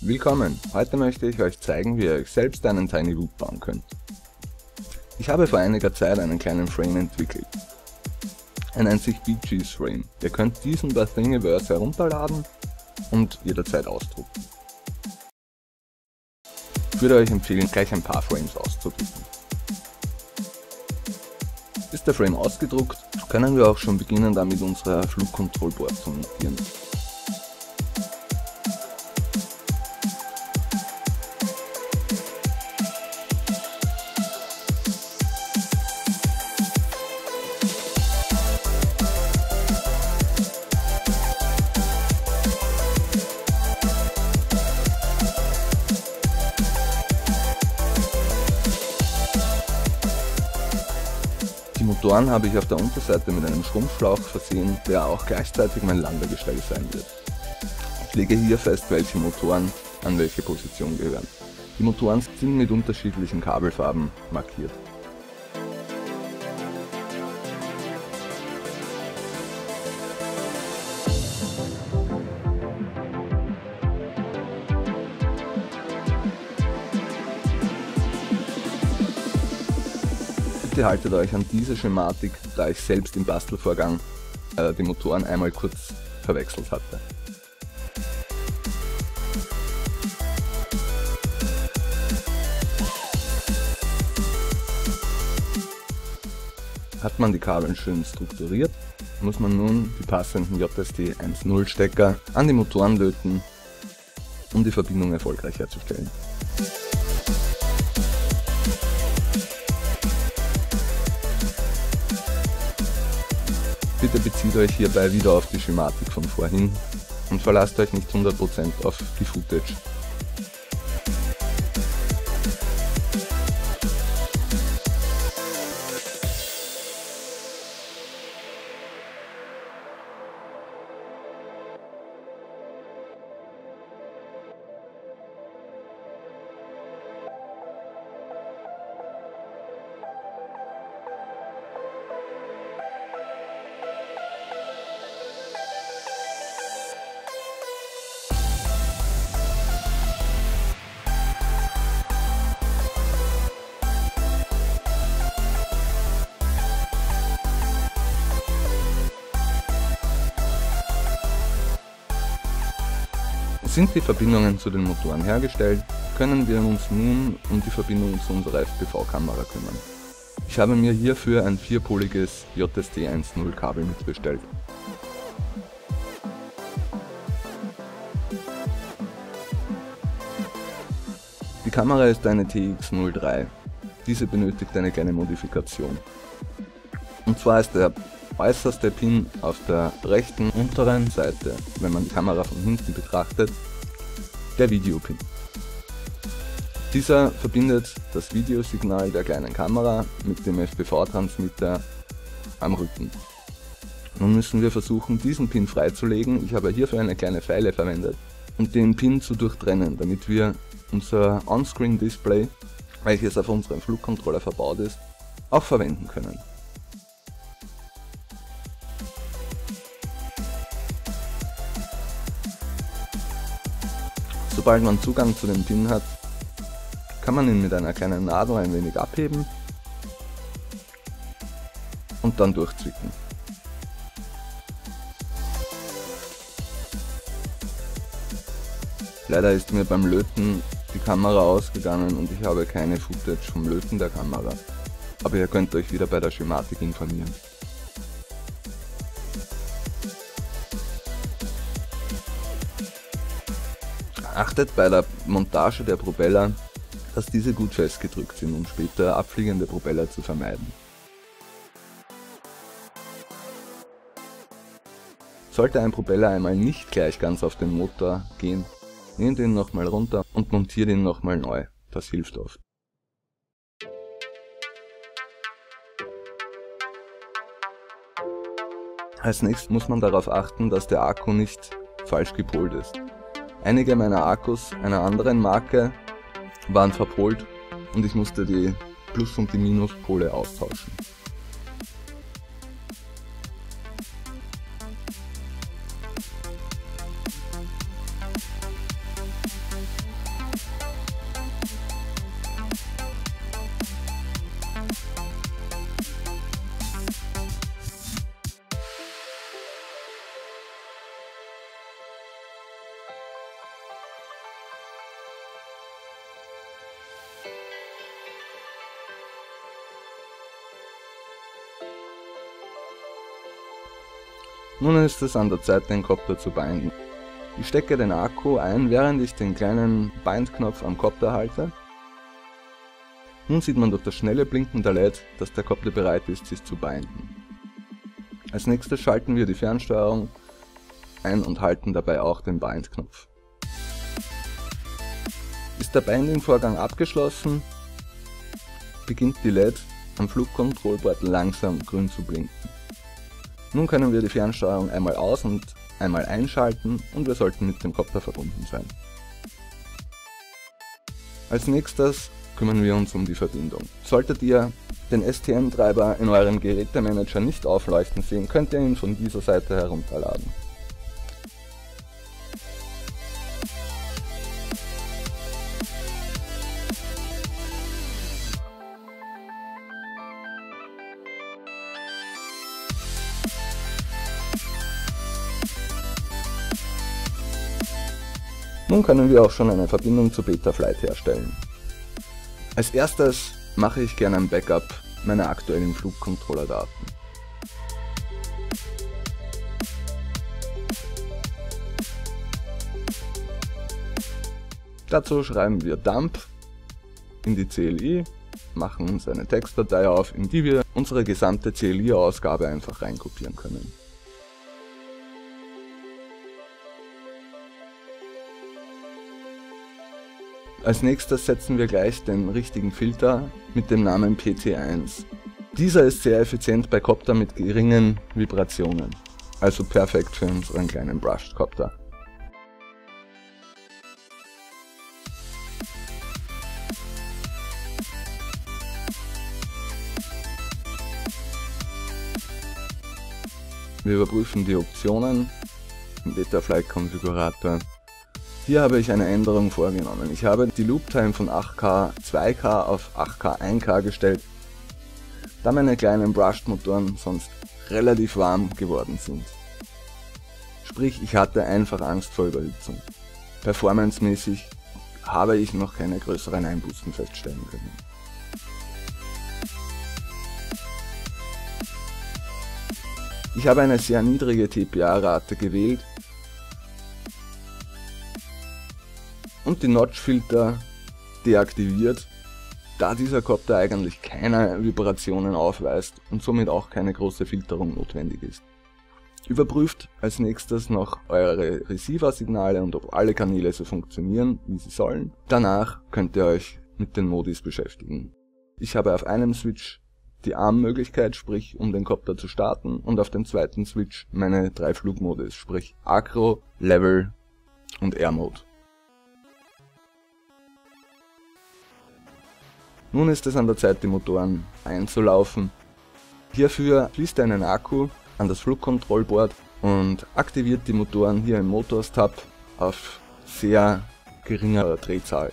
Willkommen! Heute möchte ich euch zeigen, wie ihr euch selbst einen Tiny Loop bauen könnt. Ich habe vor einiger Zeit einen kleinen Frame entwickelt. Ein einzig BG's Frame. Ihr könnt diesen bei Thingiverse herunterladen und jederzeit ausdrucken. Ich würde euch empfehlen, gleich ein paar Frames auszudrucken. Ist der Frame ausgedruckt, können wir auch schon beginnen damit unsere Flugkontrollboard zu montieren. Motoren habe ich auf der Unterseite mit einem Schrumpfschlauch versehen, der auch gleichzeitig mein Landegestell sein wird. Ich lege hier fest, welche Motoren an welche Position gehören. Die Motoren sind mit unterschiedlichen Kabelfarben markiert. Bitte haltet euch an diese Schematik, da ich selbst im Bastelvorgang äh, die Motoren einmal kurz verwechselt hatte. Hat man die Kabel schön strukturiert, muss man nun die passenden JST 1.0 Stecker an die Motoren löten, um die Verbindung erfolgreich herzustellen. Bitte bezieht euch hierbei wieder auf die Schematik von vorhin und verlasst euch nicht 100% auf die Footage. Sind die Verbindungen zu den Motoren hergestellt, können wir uns nun um die Verbindung zu unserer FPV-Kamera kümmern. Ich habe mir hierfür ein vierpoliges JST 1.0 Kabel mitbestellt. Die Kamera ist eine TX03. Diese benötigt eine kleine Modifikation. Und zwar ist der äußerste Pin auf der rechten unteren Seite, wenn man die Kamera von hinten betrachtet, der Videopin. Dieser verbindet das Videosignal der kleinen Kamera mit dem FPV-Transmitter am Rücken. Nun müssen wir versuchen, diesen Pin freizulegen. Ich habe hierfür eine kleine Pfeile verwendet, um den Pin zu durchtrennen, damit wir unser On-Screen-Display, welches auf unserem Flugcontroller verbaut ist, auch verwenden können. Sobald man Zugang zu dem Pin hat, kann man ihn mit einer kleinen Nadel ein wenig abheben und dann durchzwicken. Leider ist mir beim Löten die Kamera ausgegangen und ich habe keine Footage vom Löten der Kamera. Aber ihr könnt euch wieder bei der Schematik informieren. Achtet bei der Montage der Propeller, dass diese gut festgedrückt sind, um später abfliegende Propeller zu vermeiden. Sollte ein Propeller einmal nicht gleich ganz auf den Motor gehen, nehmt ihn nochmal runter und montiert ihn nochmal neu. Das hilft oft. Als nächstes muss man darauf achten, dass der Akku nicht falsch gepolt ist. Einige meiner Akkus einer anderen Marke waren verpolt und ich musste die Plus- und die Minuspole austauschen. Nun ist es an der Zeit, den Kopter zu binden. Ich stecke den Akku ein, während ich den kleinen Bindknopf am Kopter halte. Nun sieht man durch das schnelle Blinken der LED, dass der Kopter bereit ist, sich zu binden. Als nächstes schalten wir die Fernsteuerung ein und halten dabei auch den Bind-Knopf. Ist der Binding-Vorgang abgeschlossen, beginnt die LED am Flugkontrollbord langsam grün zu blinken. Nun können wir die Fernsteuerung einmal aus- und einmal einschalten und wir sollten mit dem Kopter verbunden sein. Als nächstes kümmern wir uns um die Verbindung. Solltet ihr den STM-Treiber in eurem Gerätemanager nicht aufleuchten sehen, könnt ihr ihn von dieser Seite herunterladen. Nun können wir auch schon eine Verbindung zu Betaflight herstellen. Als erstes mache ich gerne ein Backup meiner aktuellen Flugcontroller-Daten. Dazu schreiben wir dump in die CLI, machen uns eine Textdatei auf, in die wir unsere gesamte CLI-Ausgabe einfach reinkopieren können. Als nächstes setzen wir gleich den richtigen Filter mit dem Namen PT1. Dieser ist sehr effizient bei Copter mit geringen Vibrationen, also perfekt für unseren kleinen Brushed Copter. Wir überprüfen die Optionen im Betaflight Konfigurator hier habe ich eine Änderung vorgenommen. Ich habe die Loop Time von 8K 2K auf 8K 1K gestellt, da meine kleinen Brushed Motoren sonst relativ warm geworden sind. Sprich, ich hatte einfach Angst vor Überhitzung. Performancemäßig habe ich noch keine größeren Einbußen feststellen können. Ich habe eine sehr niedrige TPA-Rate gewählt, und die Notch-Filter deaktiviert, da dieser Copter eigentlich keine Vibrationen aufweist und somit auch keine große Filterung notwendig ist. Überprüft als nächstes noch eure Receiver-Signale und ob alle Kanäle so funktionieren, wie sie sollen. Danach könnt ihr euch mit den Modis beschäftigen. Ich habe auf einem Switch die ARM-Möglichkeit, sprich um den Copter zu starten und auf dem zweiten Switch meine drei Flugmodis, sprich Acro, Level und Air Mode. Nun ist es an der Zeit, die Motoren einzulaufen. Hierfür schließt ihr einen Akku an das Flugkontrollboard und aktiviert die Motoren hier im Motors-Tab auf sehr geringer Drehzahl.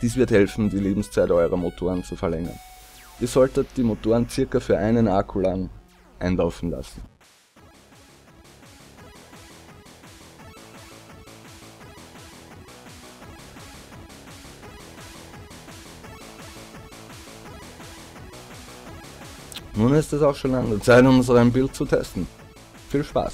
Dies wird helfen, die Lebenszeit eurer Motoren zu verlängern. Ihr solltet die Motoren circa für einen Akku lang einlaufen lassen. Nun ist es auch schon an der Zeit, unseren Bild zu testen. Viel Spaß!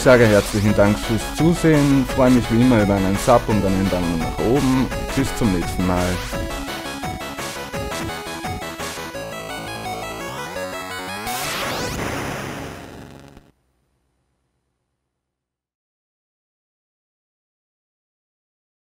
Sage herzlichen Dank fürs Zusehen, freue mich wie immer über einen Sub und einen Daumen nach oben. Bis zum nächsten Mal.